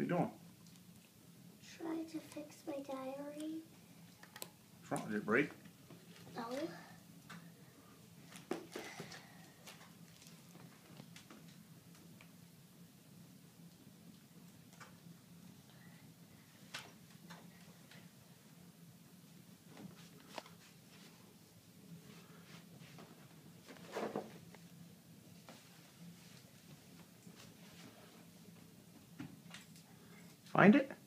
you doing? Trying to fix my diary. What's wrong? Did it break? No. Find it?